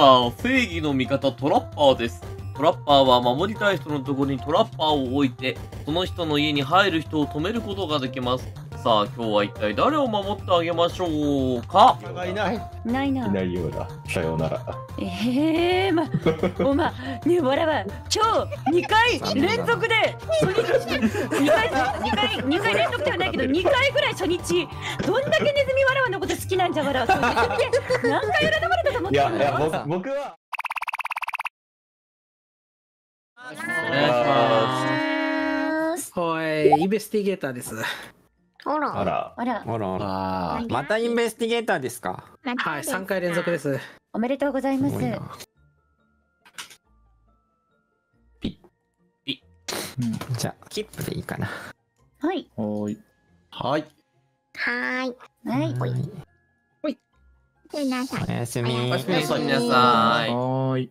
あ、正義の味方トラッパーです。トラッパーは守りたい人のところにトラッパーを置いて、その人の家に入る人を止めることができます。さあ、今日は一体誰を守ってあげましょうか？がいない。ないな。いないようだ。さようなら。ええー、ま、おま、ねわらは今日二回連続で初日二回二回二回連続ではないけど二回ぐらい初日どんだけネズミわらわのこと好きなんじゃわらわそうネズミで何回占われたと思っていや、いや、るの僕僕は。お願いします。はい、インベスティゲーターです。ああら。ら。あらあらああ、またインベスティゲーターですか？はい、三回連続です。おめでとうございますすごいな。じゃあ、キップでいいかな。はいはい。はい。はーい。はいはい。おやすみ。おやすみなさい。はーい。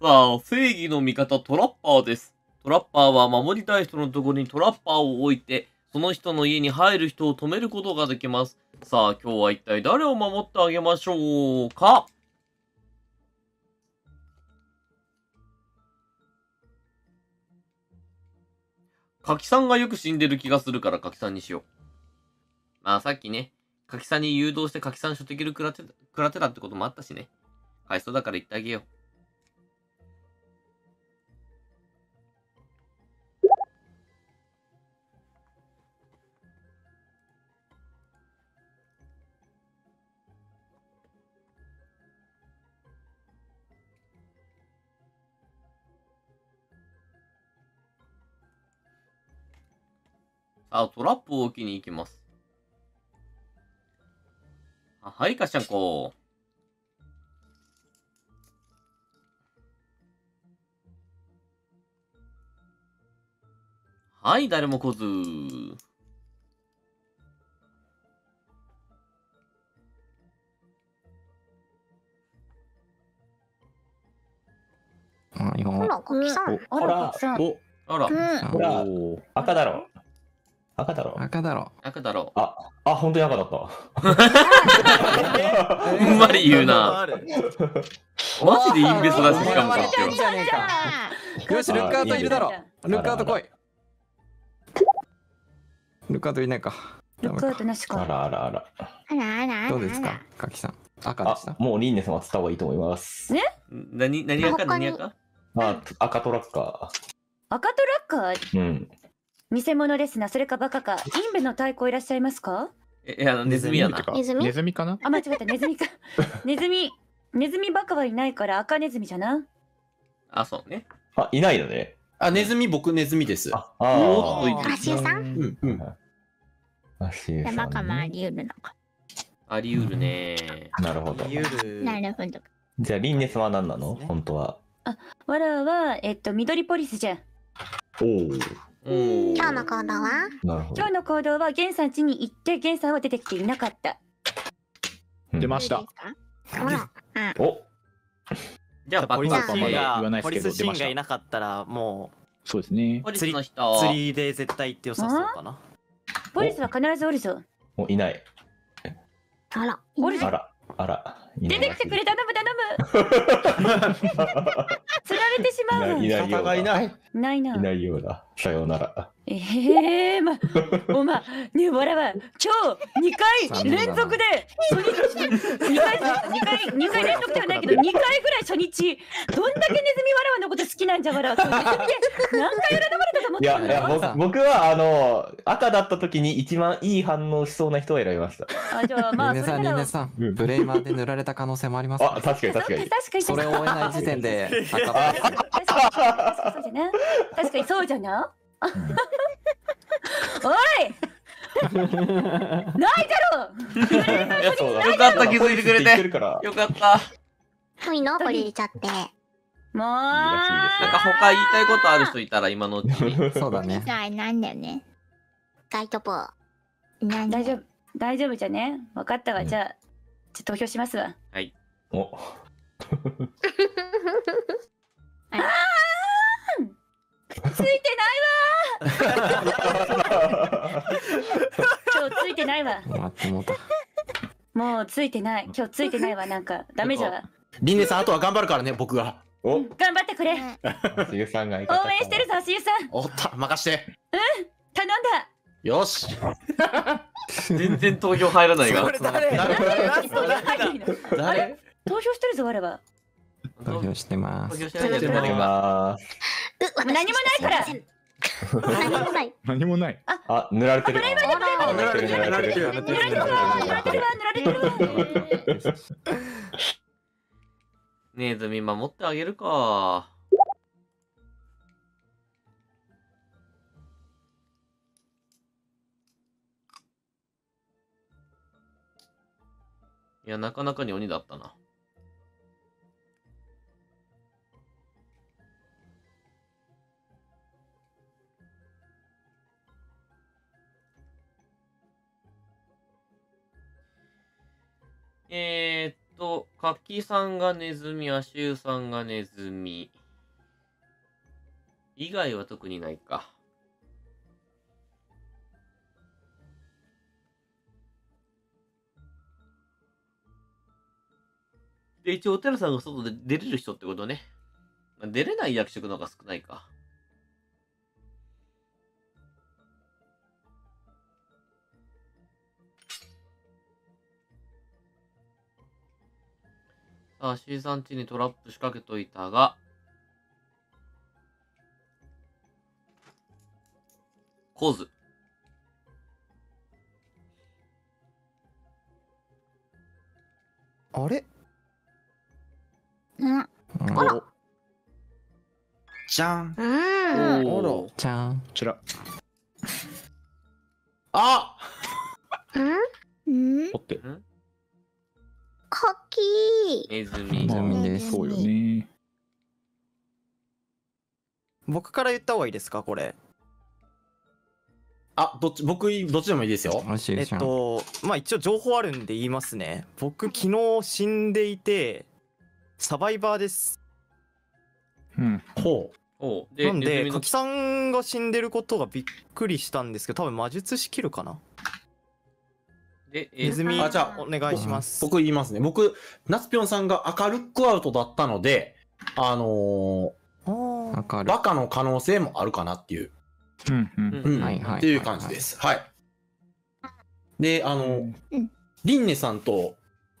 さあ、正義の味方トラッパーです。トラッパーは守りたい人のところにトラッパーを置いて、その人の家に入る人を止めることができます。さあ、今日は一体誰を守ってあげましょうか？柿さんがよく死んでる気がするから柿さんにしよう。まあさっきね、柿さんに誘導して柿さん初手キル食らってたってこともあったしね。かいそうだから言ってあげよう。あ、トラップを置きに行きます。あはい、かっちゃんこ。はい、誰も来ず。あら、さん。あらら、うん。ほら、赤だろ。赤だろ。赤だろ。赤だろあ、あ、本当に赤だった。う。うんまり言うな。マジでインベスだし、しかもこっちは。じゃねえか。よし、ルックアウトいるだろ。ルックアウト来い。ルックアウトいないか。ルックアウトなしあからあらあら。あらあらあら。どうですか、かきさん。赤であした、。もうリンネスも釣った方がいいと思います。何、何赤何赤？あ、赤トラッカ赤トラッカーー？うん。偽物ですなそれかバカかインベの太鼓いらっしゃいますか？え、いや、ネズミやなネズミネズミ？かな？あ間違えたネズミか ネズミネズミバカはいないから赤ネズミじゃなあ、そうね。あ、いないのね。あ、ネズミ、僕ネズミです。あ、あおーっといアシエさん？うんうん。あ。あしえさんバカもあね。り得るのか。あり得るね。なるほど。なるほど。じゃあ、リンネスは何なの？ですね本当は。わらはえっと緑ポリスじゃんおお。今日の行動は？今。日の行動はゲンさん家に行ってゲンさんは出てきていなかったうん出ましたほら。あ、おじゃあ、バポリスシーンがだ言わないですポリスシーけど出ましたンがいなかったら、もそうですねポ。リスの人。う釣りで絶対行ってよさそうかな。ポリスは必ずおるぞお、いない。あら。おるぞあら、あら。出てきてくれ頼む頼む 釣られてしまうわいないいないよ。いない。ないないないようだ。さようなら。ええー、まおまねわらは今日2回連続で初日2回2回二回連続ではないけど2回ぐらい初日どんだけネきなんじゃわら何回占われたと思っていや、いや、さん僕僕は、あの、赤だった時に一番いい反応しそうな人を選びました。あじゃあまリンネさん、リンネさん、うんブレイマーで塗られた可能性もありますあ、か確かに確かに。確かにそれを終えない時点で赤確かに確かにそうじゃな確かにそうじゃなおいないだろいやそうだよかった、気づいてくれて。よかった。ふいのこれ入れちゃって。もうなんか他言いたいことある人いたら今のうちに。そうだね。じゃあ、なんだよね。ガイドボー。なんだ大丈夫。大丈夫じゃね。分かったわ、うん。じゃあじゃあ投票しますわ。お、ついてないわ。今日ついてないわ。待ってもうた。もうついてない。今日ついてないわ。なんかダメじゃわリンネさん、あとは頑張るからね、僕が。お、頑張ってくれ。ねすゆさんが応援してるぞ足湯さん。おった、任して。頼んだ。よし。全然投票入らないが。誰？投票してるぞ我は。投票してます。投票してます。う何もないから。何もない。何もない。あ、塗られてる。あ塗られてる、塗られてる。塗られてる。塗られてるネズミ守ってあげるか。いや、なかなかに鬼だったな。えー、っと、カキさんがネズミ、アシューさんがネズミ。以外は特にないか。で、一応、お寺さんが外で出れる人ってことね。出れない役職の方が少ないか。さあ、C さん地にトラップ仕掛けといたが、コズ。あれ？うん。うんあらじゃん。うん。おーじゃん。こちら。あうん？取って。かきネズミ。ネズミです。そうよね。僕から言った方がいいですかこれ？あ、どっち、僕、どっちでもいいですよ。えっ。とまあ一応情報あるんで言いますね僕昨日死んでいてサバイバーですうん。ほう。おうで、なんで柿さんが死んでることがびっくりしたんですけど多分魔術師キルかな？で、えネズミあじゃあお願いします僕言いますね。僕、夏ぴょんさんが赤ルックアウトだったので、あのあーバカの可能性もあるかなっていう、うんう。うんんうんはいはいっていう感じです。はい。で、あの、うんリンネさんと、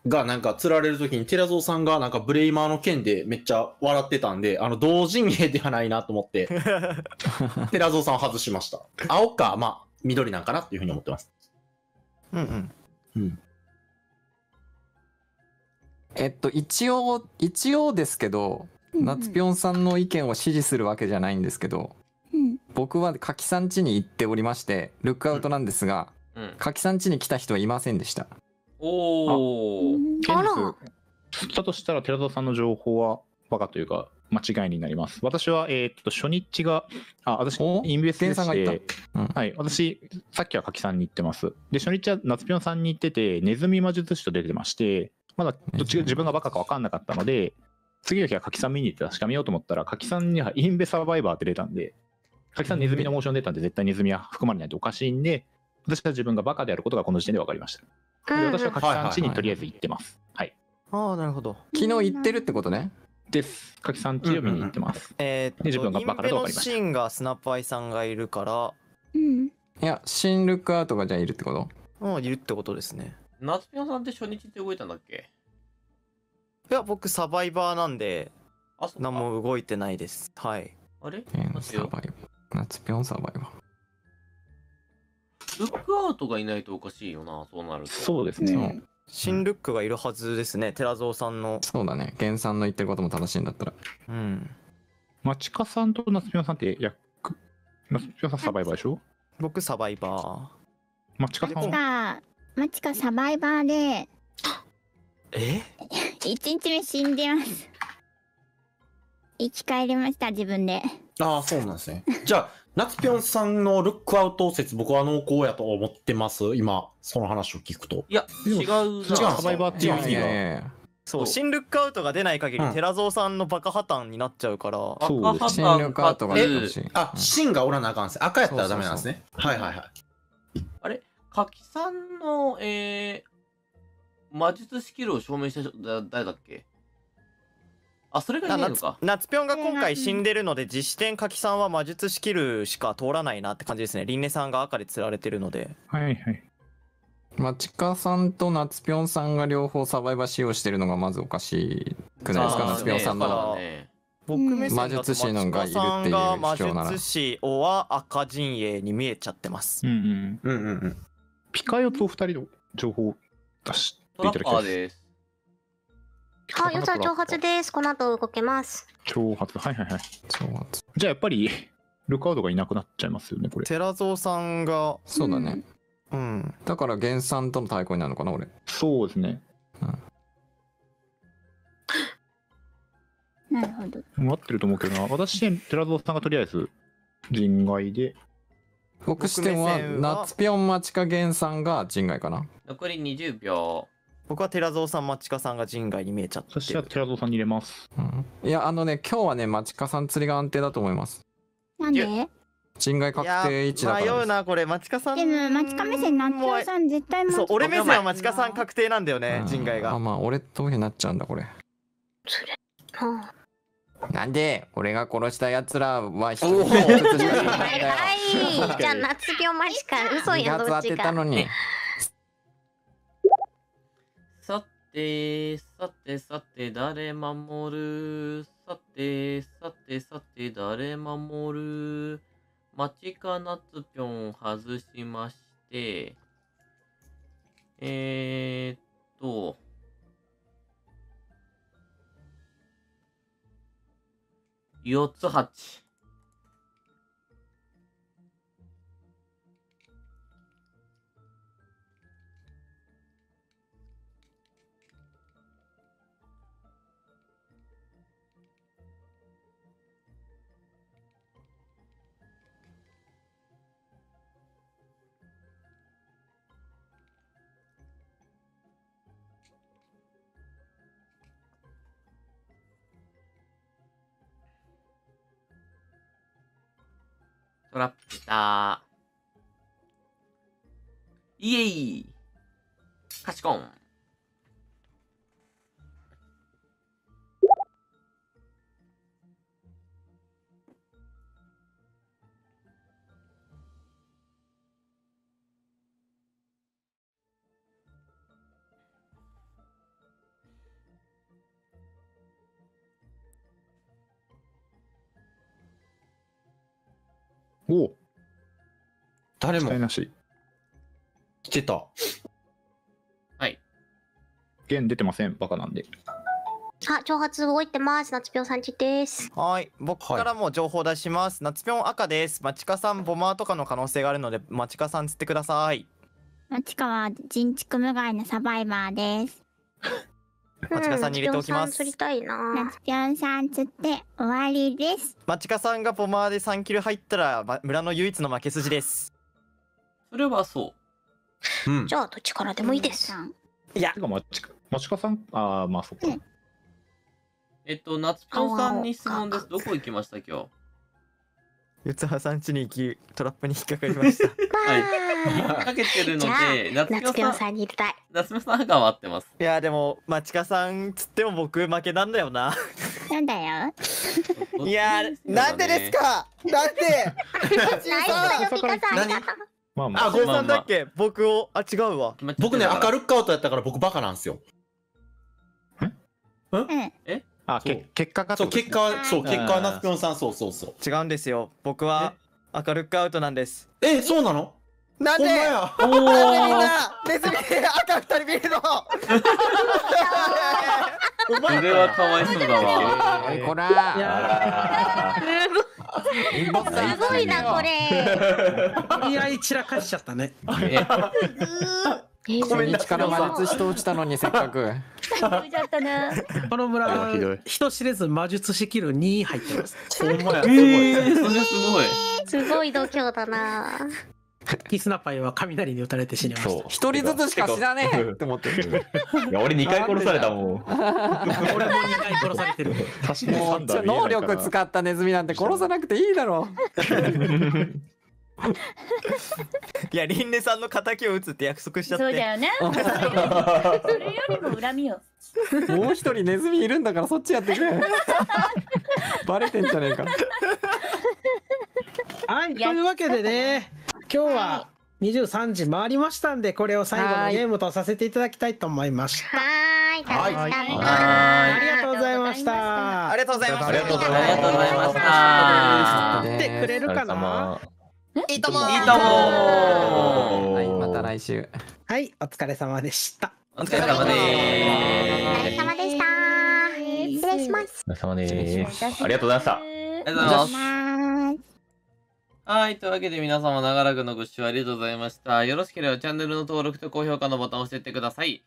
がなんか釣られるときに寺蔵さんがなんかブレイマーの剣でめっちゃ笑ってたんで、あの同陣営ではないなと思って、寺蔵さんを外しました。青か、まあ、緑なんかなっていうふうに思ってます。うんうんうん。えっと、一応、一応ですけど、夏ぴょんさんの意見を支持するわけじゃないんですけど、うん。僕は柿さん家に行っておりまして、ルックアウトなんですが、うん。柿さん家に来た人はいませんでした。おー。あら。だとしたら寺田さんの情報はバカというか間違いになります。私は、えーっと初日が、あ、私お、インベスでしたて、うんはい、私、さっきは柿さんに行ってます。で、初日は夏ぴょんさんに行ってて、ネズミ魔術師と出てまして、まだどっちが自分がバカか分かんなかったので、次の日は柿さん見に行って確かめようと思ったら、柿さんにはインベサバイバーって出たんで、柿さんネズミのモーション出たんで、絶対ネズミは含まれないとおかしいんで、私は自分がバカであることがこの時点で分かりました。で私は柿さん家にとりあえず行ってます。はい。ああなるほど昨日行ってるってことね。です。柿さん家を見に行ってます。えーっとで自分がバカだと分かりましたインベのシーンがスナップアイさんがいるからうん。いや、新ルックアウトがじゃあいるってこと？もういるってことですね夏ピョンさんって初日って動いたんだっけ？いや僕サバイバーなんであ、そうか何も動いてないですはいあれ？えー。サバイバー。夏ぴょんサバイバルックアウトがいないとおかしいよな、そうなると。そうですね。新ルックがいるはずですね寺蔵さんのー。そうだね。原さんの言ってることも正しいんだったら。うんまちかさんと夏ぴょんさんって役、夏ぴょんさんサバイバーでしょ？僕サバイバまちかさんは？が、マチカサバイバーで、ーえ？一日目死んでます。生き返りました、自分で。ああ、そうなんですね。じゃあ、夏ぴょんさんのルックアウト説、僕は濃厚やと思ってます？今、その話を聞くと。いや、違うな。違うんですかサバイバーっていう意味がそう新ルックアウトが出ない限り、うん寺蔵さんのバカ破綻になっちゃうからそうです新ルックアウトが出てほしい。あ、芯がおらなあかんですね。赤やったらダメなんですね。はいはいはい。柿さんの、えー、魔術スキルを証明した人、だ誰だっけ？あ、それがいないのか。夏ぴょんが今回死んでるので実視点柿さんは魔術スキルしか通らないなって感じですねリンネさんが赤で釣られてるのではいはい。まちかさんと夏ぴょんさんが両方サバイバー使用してるのがまずおかしくないですか？夏ぴょんさんねの。ね僕目線だ魔と術師のがいるっていう松川さんが魔主張なら術師は赤陣営に見えちゃってますうんうん。うんうんうん。ピカヨとお二人の情報を出していただきたいです。あ、よさ挑発です。この後動けます。挑発。はいはいはい。挑発じゃあやっぱり、ルカードがいなくなっちゃいますよね、これ。寺蔵さんがそうだね。うんだから原産との対抗になるのかな俺。そうですね。なるほど。合ってると思うけどな。私、寺蔵さんがとりあえず人外で、僕視点は夏ぴょんまちか原産が人外かな。残り20秒。僕は寺蔵さんマチカさんが陣外に見えちゃってそしたらる寺蔵さんに入れます。うんいやあのね今日はねまちかさん釣りが安定だと思います。なんで？人外確いや定位置だから迷うです。なこれマチカさんでも、マチカ目線、夏代さん絶対そう俺目線はマチカさん確定なんだよねうん陣外があまあ俺投票になっちゃうんだこれ。はなんで俺が殺した奴らは一人おずつしかあ、死なないんだよ。はい。じゃあ、夏病マジか。嘘やん、ど二発当っちか。てたのに。て、さて、さて、誰守る？さて、さて、さて、誰守る？マチカナツピョン外しまして、えー、っと、四つ八。トラップした。イエイカチコン。おお、誰も使いなし。来てた。はい。弦出てません、バカなんで。あ、挑発動いてます。夏病さんちです。はい僕からも情報出します、夏ぴょん赤ですマチカさんボマーとかの可能性があるのでマチカさん釣ってくださいマチカは人畜無害のサバイバーです。マチカさんに入れておきます釣りたいな。夏ぴょんさん釣って終わりです。マチカさんがボマーで3キル入ったら、ま村の唯一の負け筋ですそれはそう。うんじ。ゃあ、どっちからでもいいです。いやてか、まちか、まちかさん、ああ、まあそっか。うんえっと、夏ぴょんさんに質問です。どこ行きました今日？四葉さん家に行きトラップに引っかかりました かけてるので、夏ぴょ夏病んさん、さんに入れたい。夏ぴょんさんが合ってます。いやでもマチカさん釣っても僕負けなんだよななんだよ。いやーなんでですか？なんで？ナイス呼び方ありがとう。まあまあ、あごめんさんだっけ？僕をあ違うわ僕ね、明るくアウトやったから僕バカなんですよ。うん。あ、け結果かそう、結果は、そう、結果は夏ぴょんさん、そうそうそう。違うんですよ。僕は明るくアウトなんです。え、そうなの？なんで？ほんまや。おなんでみんーなネズミ赤二人見るの。お そ前れはかわいそうだわ。おいこら。いやすごいな、これ。ー、とりあえず散らかしちゃったね。え初日から魔術師と落ちたのにせっかく。飛んじゃったな。このいやひどい村、人知れず魔術スキル2入ってます。ほんまや、すごい。えー、それすごい。すごい度胸だな。キスナパイは雷に打たれて死にましそう。一人ずつしか知らねえって思ってる。いや、俺2回殺されたもん。た。俺も2回殺されてる。もう能力使ったネズミなんて殺さなくていいだろう。いやリンネさんの敵を撃つって約束しちゃって。そうだよね。それよりも恨みよもう一人ネズミいるんだからそっちやってくれ。バレてんじゃねえか。はい、というわけでね、今日は23時回りましたんで、これを最後のゲームとさせていただきたいと思いました。はーい、楽しかっ。ありがとうございました。ありがとうございました。ありがとうございありがとうございました来てくれるかな？いいともいいともはいまた来週はい、お疲れ様でした。お疲れ様でお疲。れ様でした。失礼します。お疲れ様です。ありがとうございました。ありがとうございます。はい。というわけで皆様長らくのご視聴ありがとうございました。よろしければチャンネルの登録と高評価のボタンを押していってください。